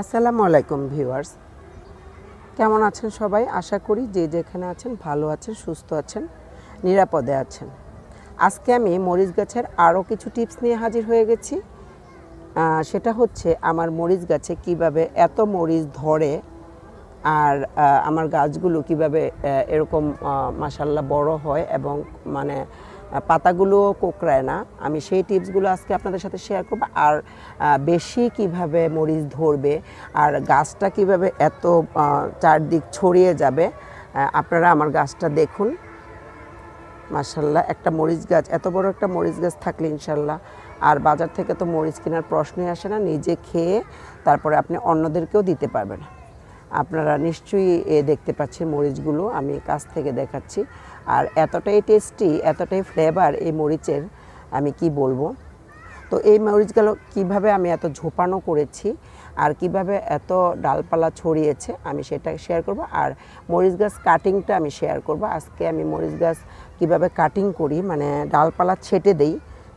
আসসালামু আলাইকুম ভিউয়ার্স। কেমন আছেন সবাই? আশা করি যে যেখানে আছেন ভালো আছেন, সুস্থ আছেন, নিরাপদে আছেন। আজকে আমি মরিচ গাছের আরও কিছু টিপস নিয়ে হাজির হয়ে গেছি। সেটা হচ্ছে আমার মরিচ গাছে কীভাবে এত মরিচ ধরে আর আমার গাছগুলো কীভাবে এরকম মাসাল্লাহ বড় হয় এবং মানে আহ, পাতাগুলোও কোকড়ায় না। আমি সেই টিপসগুলো আজকে আপনাদের সাথে শেয়ার করব। আর বেশি কীভাবে মরিচ ধরবে আর গাছটা কীভাবে এত চারদিক ছড়িয়ে যাবে আপনারা আমার গাছটা দেখুন। মার্শাল্লাহ একটা মরিচ গাছ এত বড় একটা মরিচ গাছ থাকলে ইনশাল্লাহ আর বাজার থেকে তো মরিচ কেনার প্রশ্নই আসে না নিজে খেয়ে তারপরে আপনি অন্যদেরকেও দিতে পারবেন। আপনারা নিশ্চয়ই, এ, দেখতে পাচ্ছেন মরিচগুলো, আমি কাছ থেকে দেখাচ্ছি। আর এতটাই টেস্টি এতটাই ফ্লেভার এই মরিচের, আমি কি বলব? তো এই মরিচগুলো কীভাবে আমি এত ঝোপানো করেছি, আর কীভাবে এত ডালপালা ছড়িয়েছে, আমি সেটা শেয়ার করব। আর মরিচ গাছ কাটিংটা আমি শেয়ার করব। আজকে আমি মরিচ গাছ কীভাবে কাটিং করি মানে ডালপালা ছেটে দেই,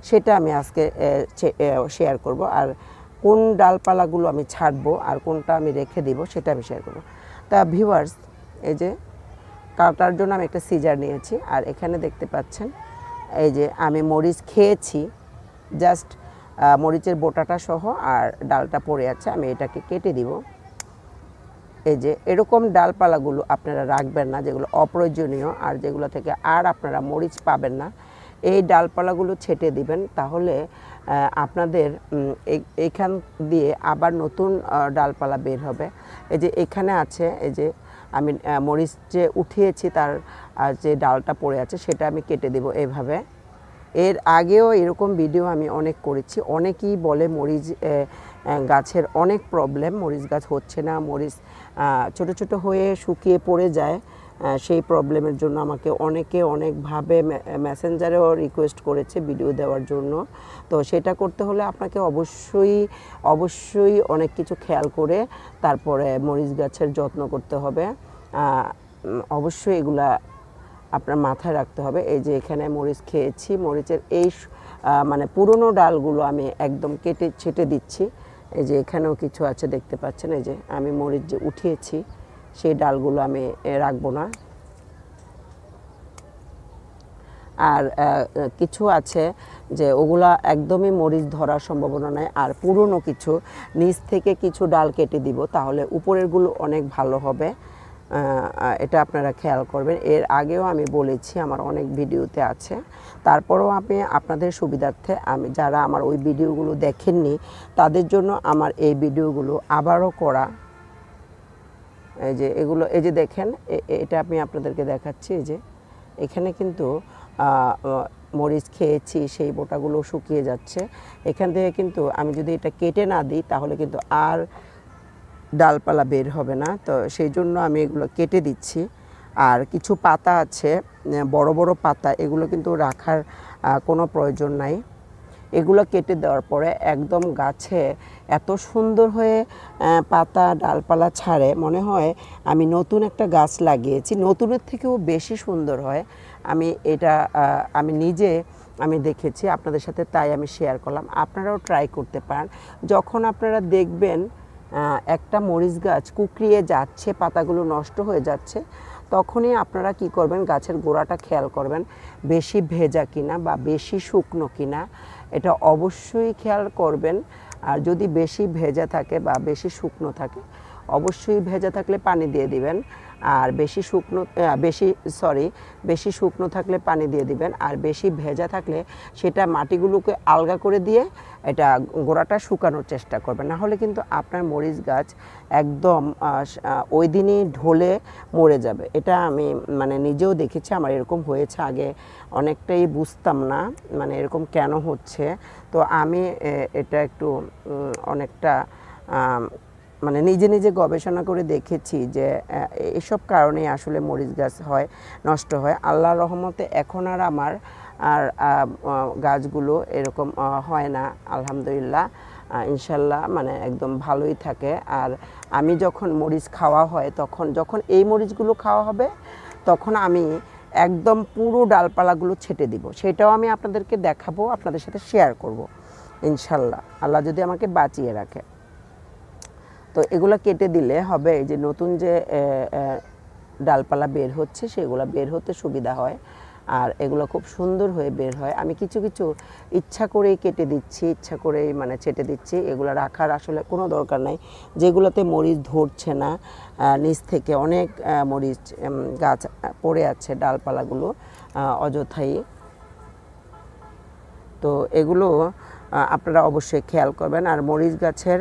সেটা আমি আজকে শেয়ার করব। আর কোন ডালপালাগুলো আমি ছাড়বো আর কোনটা আমি রেখে দিব সেটা আমি শেয়ার করব। তা ভিউয়ার্স এই যে কাটার জন্য আমি একটা সিজার নিয়েছি আর এখানে দেখতে পাচ্ছেন, এই যে আমি মরিচ খেয়েছি জাস্ট মরিচের বোটাটা সহ আর ডালটা পড়ে আছে, আমি এটাকে কেটে দিব। এই যে এরকম ডালপালাগুলো আপনারা রাখবেন না, যেগুলো অপ্রয়োজনীয় আর যেগুলো থেকে আর আপনারা মরিচ পাবেন না। এই ডালপালাগুলো ছেটে দিবেন, তাহলে আপনাদের এইখান দিয়ে আবার নতুন ডালপালা বের হবে। এই যে এখানে আছে, এই যে আমি মরিচ যে উঠিয়েছি তার যে ডালটা পড়ে আছে, সেটা আমি কেটে দেব এভাবে। এর আগেও এরকম ভিডিও আমি অনেক করেছি। অনেকেই বলে মরিচ গাছের অনেক প্রবলেম, মরিচ গাছ হচ্ছে না, মরিচ ছোট ছোট হয়ে শুকিয়ে পড়ে যায়। সেই প্রবলেমের জন্য আমাকে অনেকে অনেকভাবে মেসেঞ্জারেও রিকোয়েস্ট করেছে ভিডিও দেওয়ার জন্য। তো সেটা করতে হলে আপনাকে অবশ্যই অবশ্যই অনেক কিছু খেয়াল করে তারপরে মরিচ গাছের যত্ন করতে হবে। অবশ্যই এগুলা আপনার মাথায় রাখতে হবে। এই যে এখানে মরিচ খেয়েছি, মরিচের এই মানে পুরনো ডালগুলো আমি একদম কেটে, ছেটে দিচ্ছি। এই যে এখানেও কিছু আছে দেখতে পাচ্ছেন, এই যে আমি মরিচ যে উঠিয়েছি সেই ডালগুলো আমি রাখব না। আর কিছু আছে যে ওগুলা একদমই মরিচ ধরার সম্ভাবনা নাই। আর পুরনো কিছু, নিচ থেকে কিছু ডাল কেটে দিব, তাহলে উপরেরগুলো অনেক ভালো হবে। এটা আপনারা খেয়াল করবেন। এর আগেও আমি বলেছি, আমার অনেক ভিডিওতে আছে। তারপরেও আমি আপনাদের সুবিধার্থে, আমি যারা আমার ওই ভিডিওগুলো দেখেননি, তাদের জন্য আমার এই ভিডিওগুলো আবারও করা। এই যে এগুলো, এই যে দেখেন এটা আমি আপনাদেরকে দেখাচ্ছি, এই যে এখানে কিন্তু মরিচ খেয়েছি, সেই বোটাগুলো শুকিয়ে যাচ্ছে। এখান থেকে কিন্তু আমি যদি এটা কেটে না দিই, তাহলে কিন্তু আর ডালপালা বের হবে না। তো সেই জন্য আমি এগুলো কেটে দিচ্ছি। আর কিছু পাতা আছে বড় বড় পাতা, এগুলো কিন্তু রাখার কোনো প্রয়োজন নাই। এগুলো কেটে দেওয়ার পরে একদম গাছে এত সুন্দর হয়ে পাতা ডালপালা ছাড়ে, মনে হয় আমি নতুন একটা গাছ লাগিয়েছি। নতুনের থেকেও বেশি সুন্দর হয়। আমি এটা আমি নিজে আমি দেখেছি, আপনাদের সাথে তাই আমি শেয়ার করলাম। আপনারাও ট্রাই করতে পারেন। যখন আপনারা দেখবেন একটা মরিচ গাছ কুকড়িয়ে যাচ্ছে, পাতাগুলো নষ্ট হয়ে যাচ্ছে, তখনই আপনারা কি করবেন? গাছের গোড়াটা খেয়াল করবেন, বেশি ভেজা কিনা বা বেশি শুকনো কিনা, এটা অবশ্যই খেয়াল করবেন। আর যদি বেশি ভেজা থাকে বা বেশি শুকনো থাকে, অবশ্যই ভেজা থাকলে পানি দিয়ে দিবেন। আর বেশি শুকনো বেশি সরি বেশি শুকনো থাকলে পানি দিয়ে দিবেন। আর বেশি ভেজা থাকলে সেটা মাটিগুলোকে আলগা করে দিয়ে এটা গোড়াটা শুকানোর চেষ্টা করবেন। না হলে কিন্তু আপনার মরিচ গাছ একদম ওই দিনই ঢলে মরে যাবে। এটা আমি মানে নিজেও দেখেছি, আমার এরকম হয়েছে আগে। অনেকটাই বুঝতাম না মানে এরকম কেন হচ্ছে। তো আমি এটা একটু অনেকটা মানে নিজে নিজে গবেষণা করে দেখেছি যে এসব কারণে আসলে মরিচ গাছ হয়, নষ্ট হয়। আল্লাহ রহমতে এখন আর আমার আর গাছগুলো এরকম হয় না, আলহামদুলিল্লাহ। ইনশাল্লাহ মানে একদম ভালোই থাকে। আর আমি যখন মরিচ খাওয়া হয় তখন, যখন এই মরিচগুলো খাওয়া হবে তখন আমি একদম পুরো ডালপালাগুলো ছেটে দিব। সেটাও আমি আপনাদেরকে দেখাবো, আপনাদের সাথে শেয়ার করব, ইনশাল্লাহ। আল্লাহ যদি আমাকে বাঁচিয়ে রাখে। তো এগুলো কেটে দিলে হবে যে নতুন যে ডালপালা বের হচ্ছে, সেগুলো বের হতে সুবিধা হয়। আর এগুলো খুব সুন্দর হয়ে বের হয়। আমি কিছু কিছু ইচ্ছা করেই কেটে দিচ্ছি, ইচ্ছা করেই মানে ছেটে দিচ্ছি। এগুলো রাখার আসলে কোনো দরকার নাই। যেগুলোতে মরিচ ধরছে না নিচ থেকে অনেক মরিচ গাছ পড়ে আছে ডালপালাগুলো অযথাই। তো এগুলো আপনারা অবশ্যই খেয়াল করবেন। আর মরিচ গাছের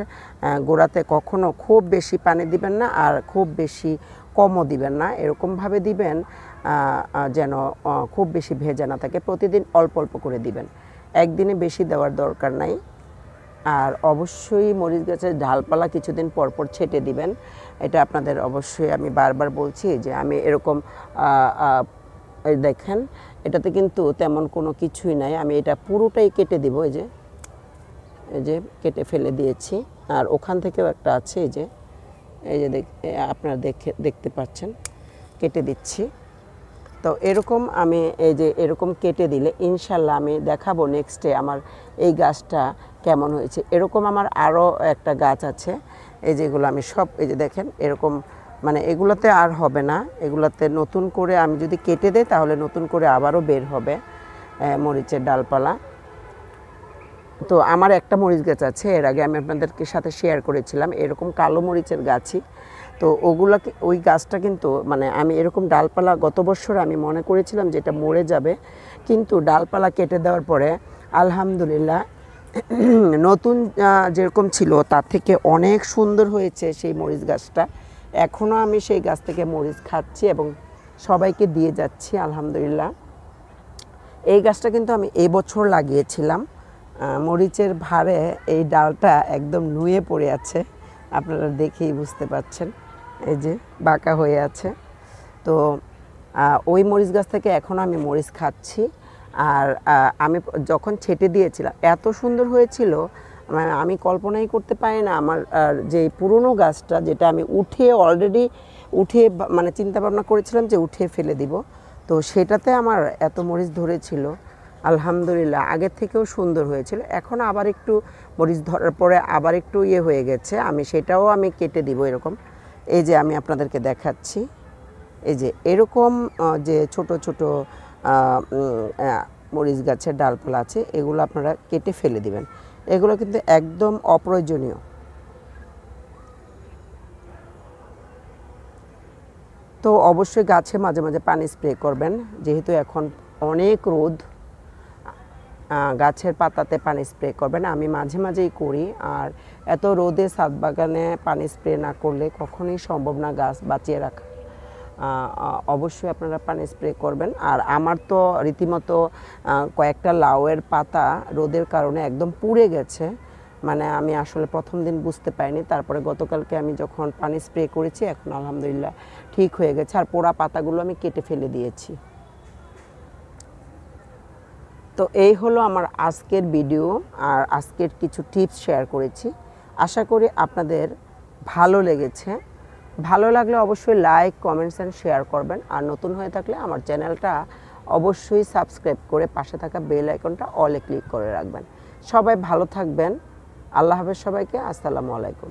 গোড়াতে কখনো খুব বেশি পানি দিবেন না আর খুব বেশি কমও দিবেন না। এরকমভাবে দিবেন যেন খুব বেশি ভেজা না থাকে। প্রতিদিন অল্প অল্প করে দিবেন। একদিনে বেশি দেওয়ার দরকার নাই। আর অবশ্যই মরিচ গাছের ডালপালা কিছুদিন পর পর ছেটে দিবেন। এটা আপনাদের অবশ্যই আমি বারবার বলছি যে আমি এরকম দেখেন, এটাতে কিন্তু তেমন কোনো কিছুই নাই। আমি এটা পুরোটাই কেটে দিব, এই যে। এই যে কেটে ফেলে দিয়েছি। আর ওখান থেকেও একটা আছে, এই যে এই যে আপনারা দেখে, দেখতে পাচ্ছেন, কেটে দিচ্ছি। তো এরকম আমি, এই যে এরকম কেটে দিলে ইনশাল্লাহ আমি দেখাবো নেক্সটে আমার এই গাছটা কেমন হয়েছে। এরকম আমার আরও একটা গাছ আছে, এই যেগুলো আমি সব, এই যে দেখেন, এরকম মানে এগুলোতে আর হবে না। এগুলোতে নতুন করে আমি যদি কেটে দেই, তাহলে নতুন করে আবারও বের হবে মরিচের ডালপালা। তো আমার একটা মরিচ গাছ আছে, এর আগে আমি আপনাদেরকে সাথে শেয়ার করেছিলাম, এরকম কালো মরিচের গাছই। তো ওগুলাকে ওই গাছটা কিন্তু মানে আমি এরকম ডালপালা গত বছর আমি মনে করেছিলাম যে এটা মরে যাবে, কিন্তু ডালপালা কেটে দেওয়ার পরে আলহামদুলিল্লাহ নতুন যেরকম ছিল, তার থেকে অনেক সুন্দর হয়েছে সেই মরিচ গাছটা। এখনও আমি সেই গাছ থেকে মরিচ খাচ্ছি এবং সবাইকে দিয়ে যাচ্ছি, আলহামদুলিল্লাহ। এই গাছটা কিন্তু আমি এবছর লাগিয়েছিলাম। মরিচের ভারে এই ডালটা একদম নুয়ে পড়ে আছে। আপনারা দেখেই বুঝতে পাচ্ছেন, এই যে বাঁকা হয়ে আছে। তো ওই মরিচ গাছ থেকে এখন আমি মরিচ খাচ্ছি। আর আমি যখন ছেটে দিয়েছিলাম, এত সুন্দর হয়েছিল মানে আমি কল্পনাই করতে পারি না আমার যে পুরনো গাছটা যেটা আমি উঠিয়ে অলরেডি উঠিয়ে মানে চিন্তা ভাবনা করেছিলাম যে উঠিয়ে ফেলে দিব। তো সেটাতে আমার এত মরিচ ধরেছিল। আলহামদুলিল্লাহ আগের থেকেও সুন্দর হয়েছিল। এখন আবার একটু মরিচ ধরার পরে আবার একটু ইয়ে হয়ে গেছে, আমি সেটাও আমি কেটে দিব এরকম। এই যে আমি আপনাদেরকে দেখাচ্ছি। এই যে এরকম যে ছোট ছোট মরিচ গাছের ডালপালা আছে, এগুলো আপনারা কেটে ফেলে দিবেন। এগুলো কিন্তু একদম অপ্রয়োজনীয়। তো অবশ্যই গাছে মাঝে মাঝে পানি স্প্রে করবেন, যেহেতু এখন অনেক রোদ। গাছের পাতাতে পানি স্প্রে করবেন আমি মাঝে মাঝেই করি, আর এত রোদে ছাদ বাগানে পানি স্প্রে না করলে কখনোই সম্ভব না গাছ বাঁচিয়ে রাখা। অবশ্যই আপনারা পানি স্প্রে করবেন। আর আমার তো রীতিমতো কয়েকটা লাউয়ের পাতা রোদের কারণে একদম পুড়ে গেছে। মানে আমি আসলে প্রথম দিন বুঝতে পারিনি, তারপরে গতকালকে আমি যখন পানি স্প্রে করেছি, এখন আলহামদুলিল্লাহ ঠিক হয়ে গেছে। আর পোড়া পাতাগুলো আমি কেটে ফেলে দিয়েছি। তো এই হলো আমার আজকের ভিডিও আর আজকের কিছু টিপস শেয়ার করেছি। আশা করি আপনাদের ভালো লেগেছে। ভালো লাগলে অবশ্যই লাইক কমেন্টস অ্যান্ড শেয়ার করবেন। আর নতুন হয়ে থাকলে আমার চ্যানেলটা অবশ্যই সাবস্ক্রাইব করে পাশে থাকা বেল আইকনটা অলে ক্লিক করে রাখবেন। সবাই ভালো থাকবেন। আল্লাহ হাফেজ সবাইকে। আসসালামু আলাইকুম।